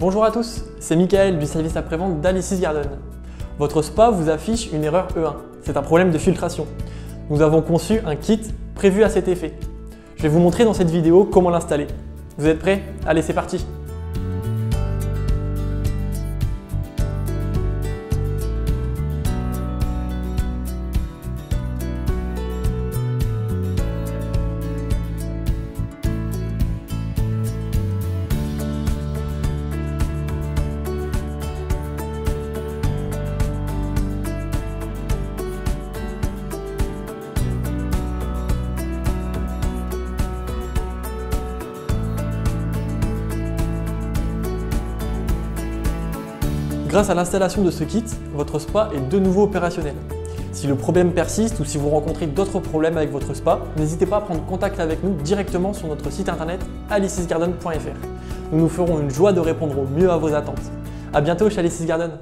Bonjour à tous, c'est Michael du service après-vente d'Alicis Garden. Votre spa vous affiche une erreur E1. C'est un problème de filtration. Nous avons conçu un kit prévu à cet effet. Je vais vous montrer dans cette vidéo comment l'installer. Vous êtes prêts? Allez, c'est parti Grâce à l'installation de ce kit, votre spa est de nouveau opérationnel. Si le problème persiste ou si vous rencontrez d'autres problèmes avec votre spa, n'hésitez pas à prendre contact avec nous directement sur notre site internet alicisgarden.fr. Nous nous ferons une joie de répondre au mieux à vos attentes. A bientôt chez Alicis Garden